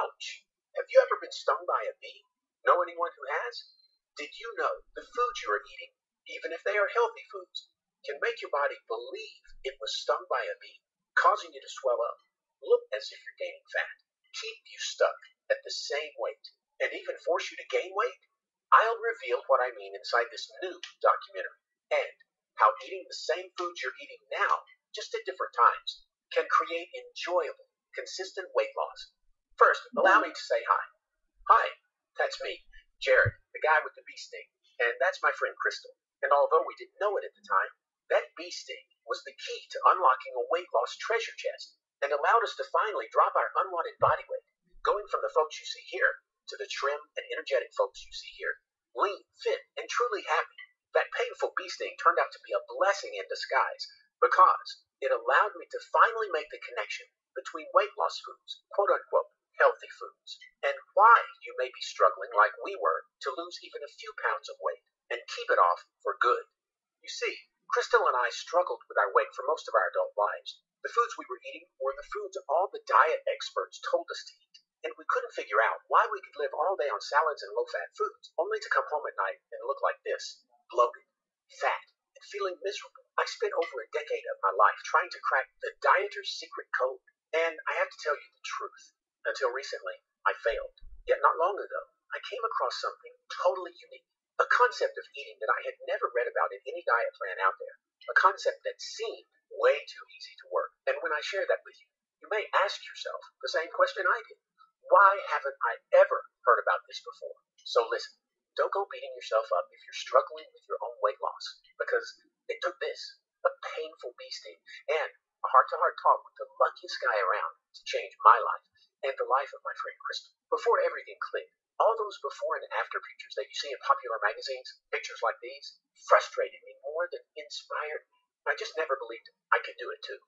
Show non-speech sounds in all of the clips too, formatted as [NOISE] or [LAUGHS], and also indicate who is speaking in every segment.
Speaker 1: Ouch! Have you ever been stung by a bee? Know anyone who has? Did you know the foods you are eating, even if they are healthy foods, can make your body believe it was stung by a bee, causing you to swell up, look as if you're gaining fat, keep you stuck at the same weight, and even force you to gain weight? I'll reveal what I mean inside this new documentary and how eating the same foods you're eating now, just at different times, can create enjoyable, consistent weight loss. First, allow me to say hi. Hi, that's me, Jared, the guy with the bee sting, and that's my friend Crystal. And although we didn't know it at the time, that bee sting was the key to unlocking a weight loss treasure chest and allowed us to finally drop our unwanted body weight, going from the folks you see here to the trim and energetic folks you see here, lean, fit, and truly happy. That painful bee sting turned out to be a blessing in disguise because it allowed me to finally make the connection between weight loss foods, quote unquote, healthy foods, and why you may be struggling like we were to lose even a few pounds of weight and keep it off for good. You see, Crystal and I struggled with our weight for most of our adult lives. The foods we were eating were the foods all the diet experts told us to eat and we couldn't figure out why we could live all day on salads and low-fat foods, only to come home at night and look like this, bloated, fat, and feeling miserable. I spent over a decade of my life trying to crack the dieter's secret code, and I have to tell you the truth. Until recently, I failed. Yet not long ago, I came across something totally unique. A concept of eating that I had never read about in any diet plan out there. A concept that seemed way too easy to work. And when I share that with you, you may ask yourself the same question I did. Why haven't I ever heard about this before? So listen, don't go beating yourself up if you're struggling with your own weight loss, because it took this, a painful bee sting, and a heart-to-heart talk with the luckiest guy around to change my life and the life of my friend Crystal. Before everything clicked, all those before and after pictures that you see in popular magazines, pictures like these, frustrated me more than inspired me. I just never believed I could do it too.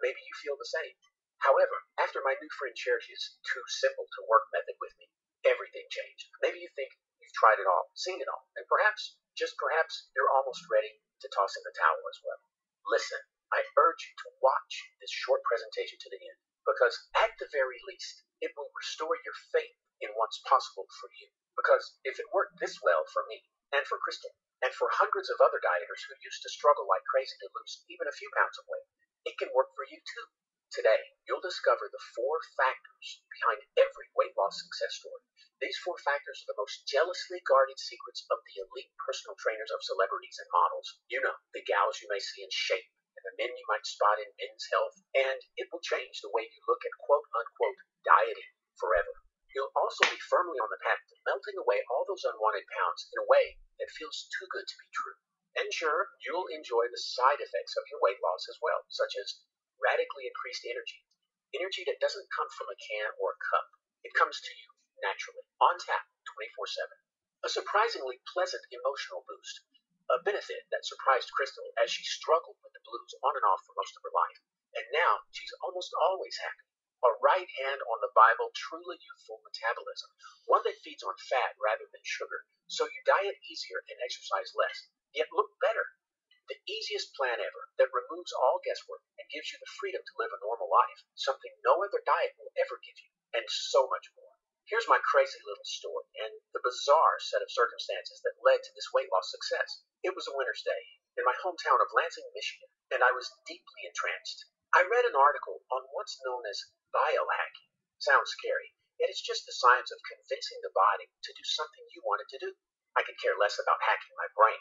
Speaker 1: Maybe you feel the same. However, after my new friend shared his too simple to work method with me, everything changed. Maybe you think you've tried it all, seen it all, and perhaps, just perhaps, you're almost ready to toss in the towel as well. Listen, I urge you to watch this short presentation to the end, because at the very least, it will restore your faith in what's possible for you. Because if it worked this well for me, and for Crystal, and for hundreds of other dieters who used to struggle like crazy to lose even a few pounds of weight, it can work for you too. Today, you'll discover the four factors behind every weight loss success story. These four factors are the most jealously guarded secrets of the elite personal trainers of celebrities and models. You know, the gals you may see in shape the men you might spot in men's health, and it will change the way you look at quote unquote dieting forever. You'll also be firmly on the path to melting away all those unwanted pounds in a way that feels too good to be true. And sure, you'll enjoy the side effects of your weight loss as well, such as radically increased energy. Energy that doesn't come from a can or a cup. It comes to you naturally, on tap, 24 7. A surprisingly pleasant emotional boost. A benefit that surprised Crystal as she struggled with the blues on and off for most of her life. And now she's almost always happy. A right hand on the Bible, truly youthful metabolism, one that feeds on fat rather than sugar, so you diet easier and exercise less, yet look better the easiest plan ever that removes all guesswork and gives you the freedom to live a normal life, something no other diet will ever give you, and so much more. Here's my crazy little story and the bizarre set of circumstances that led to this weight loss success. It was a winter's day in my hometown of Lansing, Michigan, and I was deeply entranced. I read an article on what's known as biohacking. Sounds scary, yet it's just the science of convincing the body to do something you wanted to do. I could care less about hacking my brain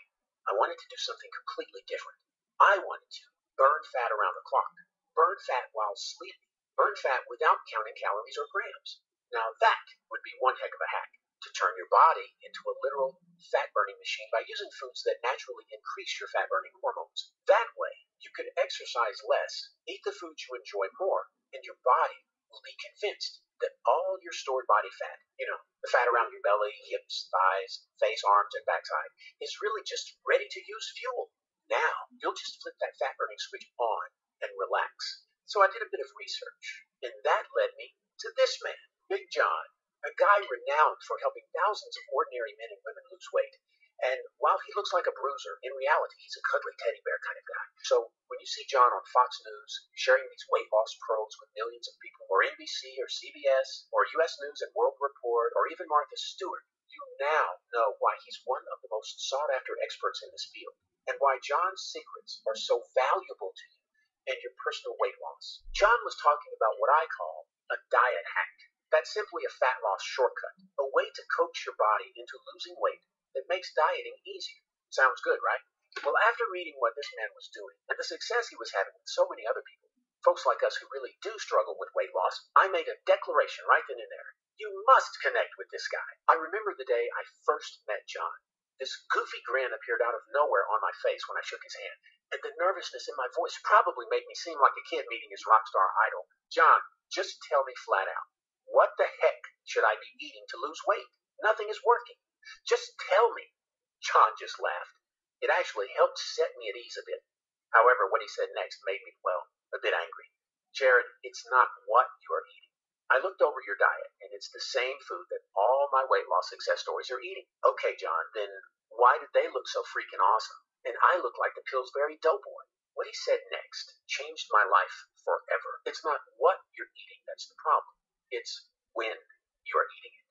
Speaker 1: I wanted to do something completely different. I wanted to burn fat around the clock, burn fat while sleeping, burn fat without counting calories or grams. Now that would be one heck of a hack to turn your body into a literal fat burning machine by using foods that naturally increase your fat burning hormones. That way, you could exercise less, eat the foods you enjoy more, and your body will be convinced that all your stored body fat, you know, the fat around your belly, hips, thighs, face, arms, and backside, is really just ready to use fuel. Now, you'll just flip that fat burning switch on and relax. So I did a bit of research, and that led me to this man, Big John, a guy renowned for helping thousands of ordinary men and women lose weight. And while he looks like a bruiser, in reality, he's a cuddly teddy bear kind of guy. So when you see John on Fox News sharing these weight loss pearls with millions of people, or NBC or CBS or US News and World Report, or even Martha Stewart, you now know why he's one of the most sought after experts in this field, and why John's secrets are so valuable to you and your personal weight loss. John was talking about what I call a diet hack. That's simply a fat loss shortcut, a way to coax your body into losing weight that makes dieting easier. Sounds good, right? Well, after reading what this man was doing and the success he was having with so many other people, folks like us who really do struggle with weight loss, I made a declaration right then and there. You must connect with this guy. I remember the day I first met John. This goofy grin appeared out of nowhere on my face when I shook his hand, and the nervousness in my voice probably made me seem like a kid meeting his rock star idol. John, just tell me flat out, what the heck should I be eating to lose weight? Nothing is working. Just tell me. John just laughed. It actually helped set me at ease a bit. However, what he said next made me, well, a bit angry. Jared, it's not what you are eating. I looked over your diet, and it's the same food that all my weight loss success stories are eating. Okay, John, then why did they look so freaking awesome? And I look like the Pillsbury Doughboy. What he said next changed my life forever. It's not what you're eating that's the problem. It's when you are eating it.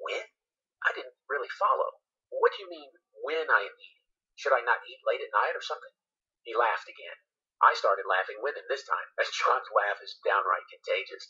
Speaker 1: When? I didn't really follow. What do you mean, when I am eating? Should I not eat late at night or something? He laughed again. I started laughing with him this time, [LAUGHS] as John's laugh is downright contagious.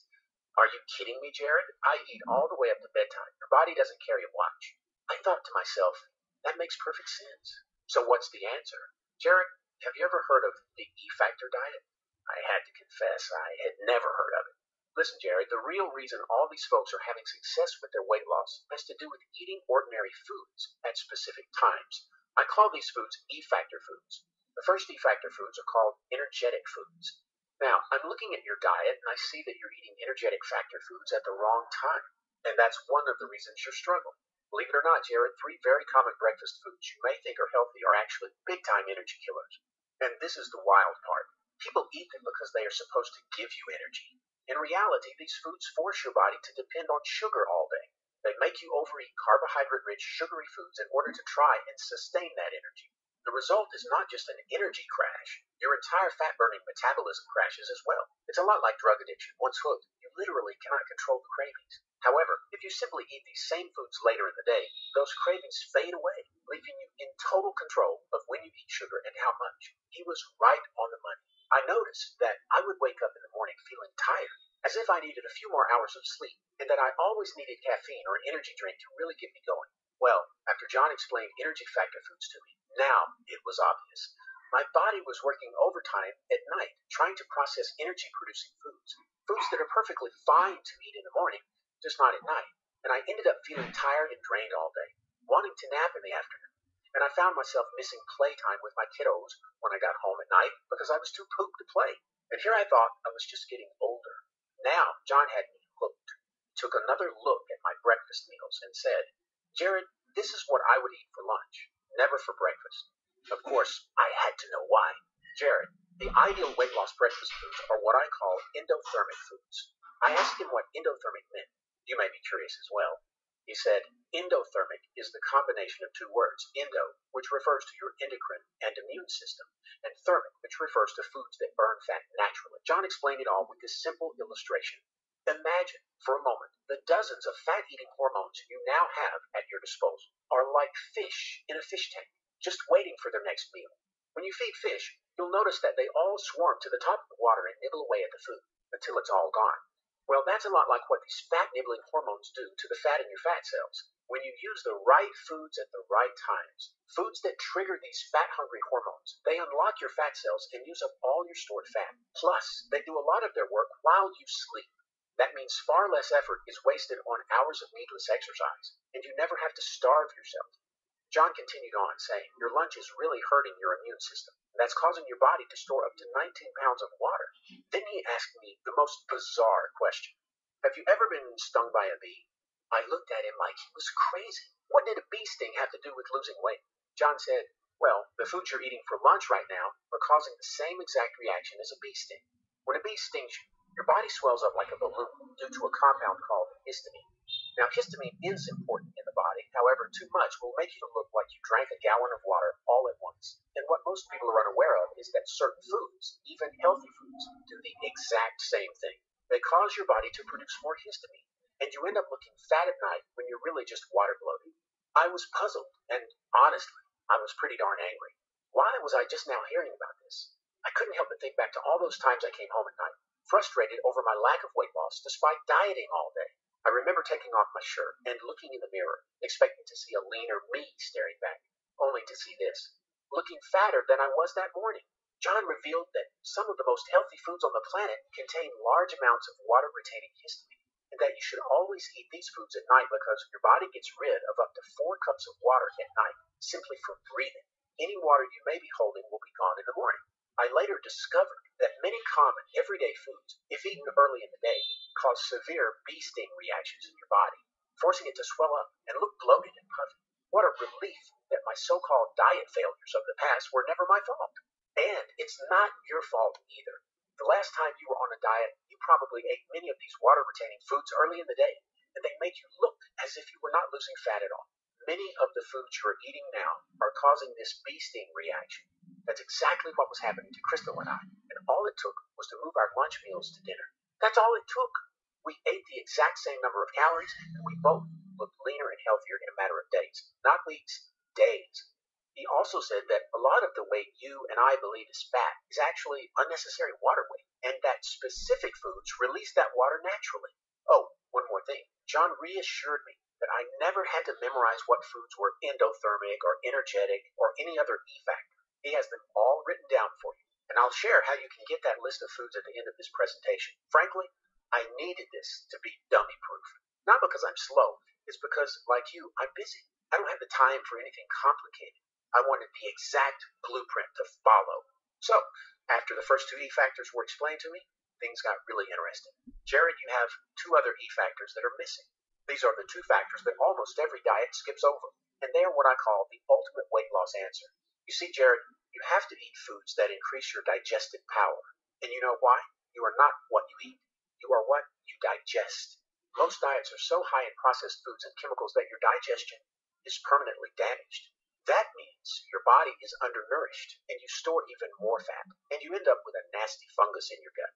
Speaker 1: Are you kidding me, Jared? I eat all the way up to bedtime. Your body doesn't carry a watch. I thought to myself, that makes perfect sense. So what's the answer? Jared, have you ever heard of the E Factor diet? I had to confess, I had never heard of it. Listen, Jared, the real reason all these folks are having success with their weight loss has to do with eating ordinary foods at specific times. I call these foods E factor foods. The first E factor foods are called energetic foods. Now, I'm looking at your diet and I see that you're eating energetic factor foods at the wrong time. And that's one of the reasons you're struggling. Believe it or not, Jared, three very common breakfast foods you may think are healthy are actually big time energy killers. And this is the wild part. People eat them because they are supposed to give you energy. In reality, these foods force your body to depend on sugar all day. They make you overeat carbohydrate rich, sugary foods in order to try and sustain that energy. The result is not just an energy crash, your entire fat burning metabolism crashes as well. It's a lot like drug addiction. Once hooked, you literally cannot control the cravings. However, if you simply eat these same foods later in the day, those cravings fade away, leaving you in total control of when you eat sugar and how much. He was right on the money. I noticed that I would wake up in the morning feeling tired, as if I needed a few more hours of sleep, and that I always needed caffeine or an energy drink to really get me going. Well, after John explained energy factor foods to me, now it was obvious. My body was working overtime at night trying to process energy producing foods, foods that are perfectly fine to eat in the morning, just not at night. And I ended up feeling tired and drained all day, wanting to nap in the afternoon and I found myself missing playtime with my kiddos when I got home at night because I was too pooped to play. And here I thought I was just getting older. Now, John had me hooked. Took another look at my breakfast meals and said, Jared, this is what I would eat for lunch, never for breakfast. Of course, I had to know why. Jared, the ideal weight loss breakfast foods are what I call endothermic foods. I asked him what endothermic meant. You may be curious as well. He said, endothermic is the combination of two words, endo, which refers to your endocrine and immune system, and thermic, which refers to foods that burn fat naturally. John explained it all with this simple illustration. Imagine, for a moment, the dozens of fat eating hormones you now have at your disposal are like fish in a fish tank, just waiting for their next meal. When you feed fish, you'll notice that they all swarm to the top of the water and nibble away at the food until it's all gone. Well, that's a lot like what these fat nibbling hormones do to the fat in your fat cells. When you use the right foods at the right times, foods that trigger these fat hungry hormones, they unlock your fat cells and use up all your stored fat. Plus, they do a lot of their work while you sleep. That means far less effort is wasted on hours of needless exercise, and you never have to starve yourself. John continued on, saying, Your lunch is really hurting your immune system. And that's causing your body to store up to 19 pounds of water. Then he asked me the most bizarre question Have you ever been stung by a bee? I looked at him like he was crazy. What did a bee sting have to do with losing weight? John said, Well, the foods you're eating for lunch right now are causing the same exact reaction as a bee sting. When a bee stings you, your body swells up like a balloon due to a compound called histamine. Now, histamine is important in the body. However, too much will make you look like you drank a gallon of water all at once. And what most people are unaware of is that certain foods, even healthy foods, do the exact same thing. They cause your body to produce more histamine, and you end up looking fat at night when you're really just water bloated. I was puzzled, and honestly, I was pretty darn angry. Why was I just now hearing about this? I couldn't help but think back to all those times I came home at night, frustrated over my lack of weight loss despite dieting all day. I remember taking off my shirt and looking in the mirror, expecting to see a leaner me staring back, only to see this, looking fatter than I was that morning. John revealed that some of the most healthy foods on the planet contain large amounts of water retaining histamine, and that you should always eat these foods at night because your body gets rid of up to four cups of water at night simply from breathing. Any water you may be holding will be gone in the morning. I later discovered that many common everyday foods, if eaten early in the day, cause severe bee sting reactions in your body, forcing it to swell up and look bloated and puffy. What a relief that my so called diet failures of the past were never my fault. And it's not your fault either. The last time you were on a diet, you probably ate many of these water retaining foods early in the day, and they make you look as if you were not losing fat at all. Many of the foods you are eating now are causing this bee sting reaction. That's exactly what was happening to Crystal and I, and all it took was to move our lunch meals to dinner. That's all it took. We ate the exact same number of calories, and we both looked leaner and healthier in a matter of days. Not weeks, days. He also said that a lot of the weight you and I believe is fat is actually unnecessary water weight, and that specific foods release that water naturally. Oh, one more thing. John reassured me that I never had to memorize what foods were endothermic or energetic or any other E factor. He has them all written down for you, and I'll share how you can get that list of foods at the end of this presentation. Frankly, I needed this to be dummy proof. Not because I'm slow, it's because, like you, I'm busy. I don't have the time for anything complicated. I wanted the exact blueprint to follow. So, after the first two E factors were explained to me, things got really interesting. Jared, you have two other E factors that are missing. These are the two factors that almost every diet skips over, and they are what I call the ultimate weight loss answer. You see, Jared, you have to eat foods that increase your digestive power. And you know why? You are not what you eat. You are what you digest. Most diets are so high in processed foods and chemicals that your digestion is permanently damaged. That means your body is undernourished and you store even more fat, and you end up with a nasty fungus in your gut.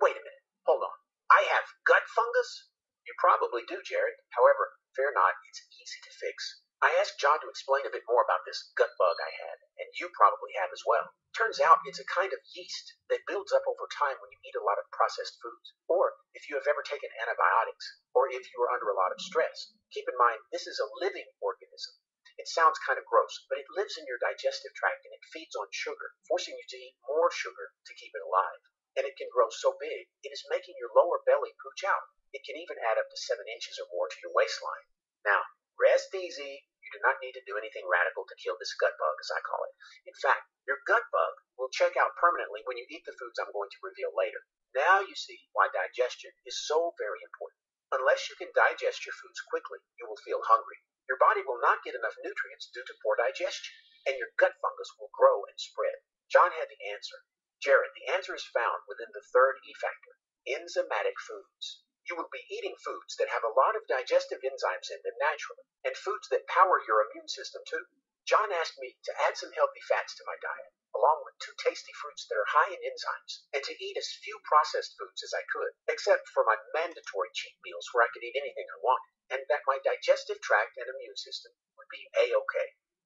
Speaker 1: Wait a minute, hold on. I have gut fungus? You probably do, Jared. However, fear not, it's easy to fix. I asked John to explain a bit more about this gut bug I had, and you probably have as well. Turns out it's a kind of yeast that builds up over time when you eat a lot of processed foods, or if you have ever taken antibiotics, or if you are under a lot of stress. Keep in mind, this is a living organism. It sounds kind of gross, but it lives in your digestive tract and it feeds on sugar, forcing you to eat more sugar to keep it alive. And it can grow so big, it is making your lower belly pooch out. It can even add up to seven inches or more to your waistline. Now, Rest easy. You do not need to do anything radical to kill this gut bug, as I call it. In fact, your gut bug will check out permanently when you eat the foods I'm going to reveal later. Now you see why digestion is so very important. Unless you can digest your foods quickly, you will feel hungry. Your body will not get enough nutrients due to poor digestion, and your gut fungus will grow and spread. John had the answer. Jared, the answer is found within the third E factor enzymatic foods you will be eating foods that have a lot of digestive enzymes in them naturally, and foods that power your immune system too. John asked me to add some healthy fats to my diet, along with two tasty fruits that are high in enzymes, and to eat as few processed foods as I could, except for my mandatory cheat meals where I could eat anything I wanted, and that my digestive tract and immune system would be A-OK.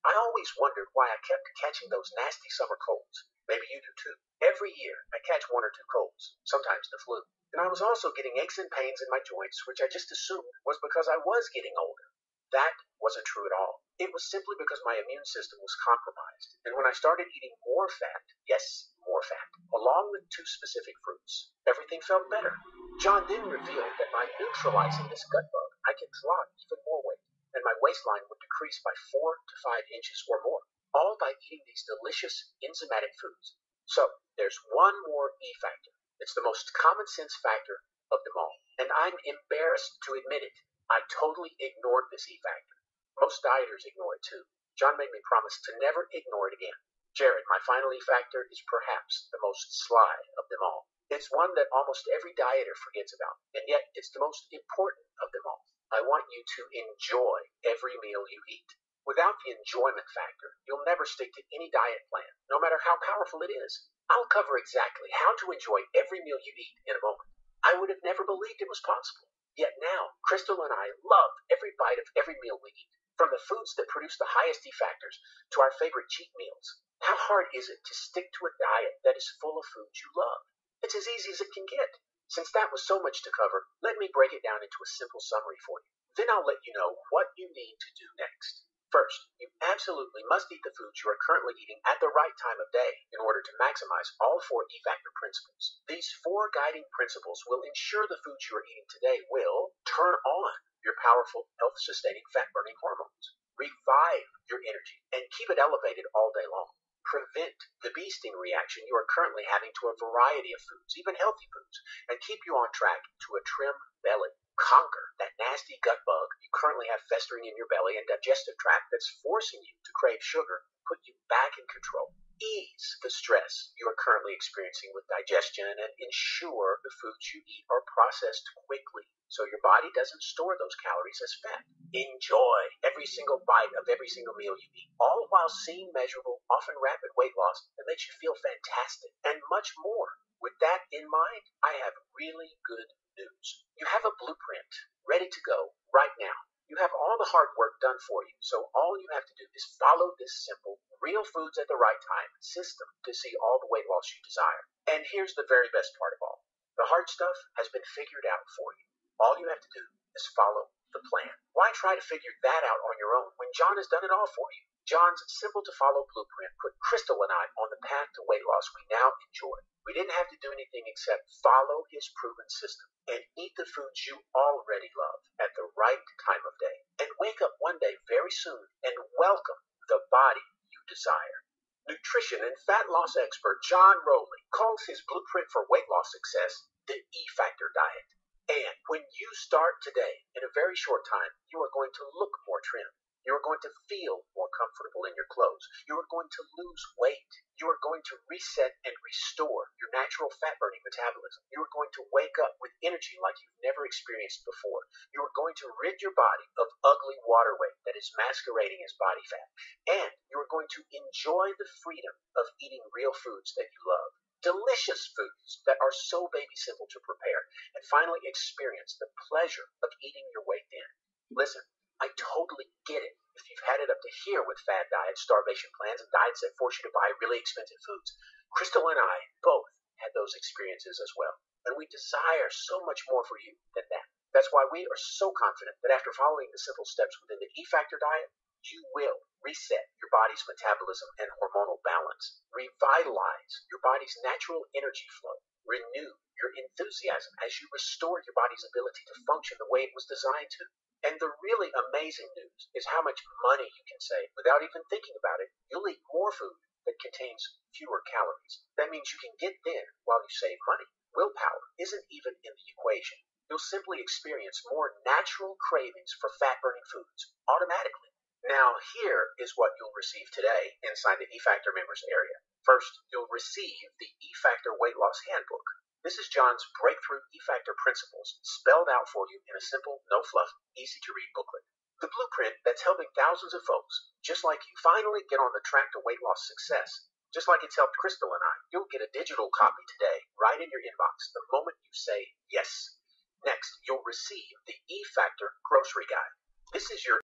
Speaker 1: I always wondered why I kept catching those nasty summer colds. Maybe you do too. Every year I catch one or two colds, sometimes the flu. And I was also getting aches and pains in my joints, which I just assumed was because I was getting older. That wasn't true at all. It was simply because my immune system was compromised. And when I started eating more fat, yes, more fat, along with two specific fruits, everything felt better. John then revealed that by neutralizing this gut bug, I could drop even more weight, and my waistline would decrease by four to five inches or more, all by eating these delicious enzymatic foods. So there's one more E factor it's the most common sense factor of them all. And I'm embarrassed to admit it. I totally ignored this E factor. Most dieters ignore it too. John made me promise to never ignore it again. Jared, my final E factor is perhaps the most sly of them all. It's one that almost every dieter forgets about, and yet it's the most important of them all. I want you to enjoy every meal you eat. Without the enjoyment factor, you'll never stick to any diet plan, no matter how powerful it is. I'll cover exactly how to enjoy every meal you eat in a moment. I would have never believed it was possible. Yet now, Crystal and I love every bite of every meal we eat, from the foods that produce the highest E factors to our favorite cheat meals. How hard is it to stick to a diet that is full of foods you love? It's as easy as it can get. Since that was so much to cover, let me break it down into a simple summary for you. Then I'll let you know what you need to do next. First, you absolutely must eat the foods you are currently eating at the right time of day in order to maximize all four E factor principles. These four guiding principles will ensure the foods you are eating today will turn on your powerful health sustaining fat burning hormones, revive your energy, and keep it elevated all day long prevent the bee sting reaction you are currently having to a variety of foods, even healthy foods, and keep you on track to a trim belly. Conquer that nasty gut bug you currently have festering in your belly and digestive tract that's forcing you to crave sugar, put you back in control. Ease the stress you are currently experiencing with digestion and ensure the foods you eat are processed quickly so your body doesn't store those calories as fat. Enjoy every single bite of every single meal you eat, all while seeing measurable, often rapid weight loss that makes you feel fantastic and much more. With that in mind, I have really good news. You have a blueprint ready to go right now. You have all the hard work done for you, so all you have to do is follow this simple, real foods at the right time system to see all the weight loss you desire. And here's the very best part of all the hard stuff has been figured out for you. All you have to do is follow the plan. Why try to figure that out on your own when John has done it all for you? John's simple to follow blueprint put Crystal and I on the path to weight loss we now enjoy. We didn't have to do anything except follow his proven system and eat the foods you already love at the right time of day. And wake up one day very soon and welcome the body you desire. Nutrition and fat loss expert John Rowley calls his blueprint for weight loss success the E Factor diet. And when you start today, in a very short time, you are going to look more trim. You are going to feel more comfortable in your clothes. You are going to lose weight. You are going to reset and restore your natural fat burning metabolism. You are going to wake up with energy like you've never experienced before. You are going to rid your body of ugly water weight that is masquerading as body fat. And you are going to enjoy the freedom of eating real foods that you love delicious foods that are so baby simple to prepare, and finally experience the pleasure of eating your way thin. Listen, I totally get it if you've had it up to here with fad diets, starvation plans, and diets that force you to buy really expensive foods. Crystal and I both had those experiences as well, and we desire so much more for you than that. That's why we are so confident that after following the simple steps within the E Factor diet, you will reset your body's metabolism and hormonal balance, revitalize your body's natural energy flow, renew your enthusiasm as you restore your body's ability to function the way it was designed to. And the really amazing news is how much money you can save without even thinking about it. You'll eat more food that contains fewer calories. That means you can get thin while you save money. Willpower isn't even in the equation. You'll simply experience more natural cravings for fat burning foods automatically. Now, here is what you'll receive today inside the eFactor members area. First, you'll receive the eFactor Weight Loss Handbook. This is John's breakthrough eFactor principles spelled out for you in a simple, no fluff, easy to read booklet. The blueprint that's helping thousands of folks, just like you, finally get on the track to weight loss success. Just like it's helped Crystal and I, you'll get a digital copy today, right in your inbox, the moment you say yes. Next, you'll receive the eFactor grocery guide. This is your